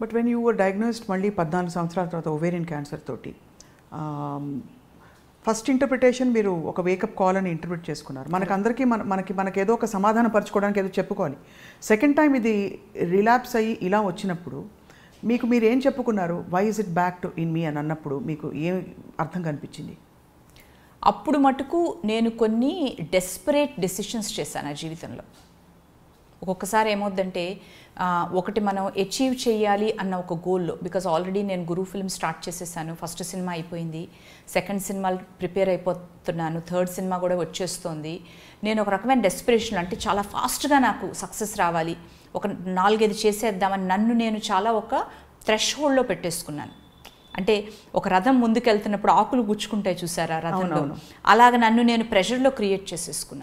But when you were diagnosed మళ్ళీ పద్నాలుగు సంవత్సరాల తర్వాత ఓవేరియన్ క్యాన్సర్ తోటి ఫస్ట్ ఇంటర్ప్రిటేషన్ మీరు ఒక వేకప్ కాల్ అని ఇంటర్ప్రిట్ చేసుకున్నారు. మనకందరికీ మన మనకి మనకి ఏదో ఒక సమాధానం పరచుకోవడానికి ఏదో చెప్పుకోవాలి. సెకండ్ టైం ఇది రిలాప్స్ అయ్యి ఇలా వచ్చినప్పుడు మీకు మీరు ఏం చెప్పుకున్నారు? Why is it back to in me అని అన్నప్పుడు మీకు ఏం అర్థం కనిపించింది? అప్పుడు మటుకు నేను కొన్ని డెస్పరేట్ డెసిషన్స్ చేశాను నా జీవితంలో. ఒక్కొక్కసారి ఏమవుద్దంటే ఒకటి మనం అచీవ్ చేయాలి అన్న ఒక గోల్లో బికాజ్ ఆల్రెడీ నేను గురు ఫిల్మ్ స్టార్ట్ చేసేసాను ఫస్ట్ సినిమా అయిపోయింది సెకండ్ సినిమా ప్రిపేర్ అయిపోతున్నాను థర్డ్ సినిమా కూడా వచ్చేస్తోంది. నేను ఒక రకమైన డెస్పిరేషన్ అంటే చాలా ఫాస్ట్గా నాకు సక్సెస్ రావాలి. ఒక నాలుగైదు చేసేద్దామని నన్ను నేను చాలా ఒక థ్రెష్ హోల్డ్లో పెట్టేసుకున్నాను. అంటే ఒక రథం ముందుకెళ్తున్నప్పుడు ఆకులు గుచ్చుకుంటాయి చూసారా రథంలో. అలాగ నన్ను నేను ప్రెషర్లో క్రియేట్ చేసేసుకున్నాను.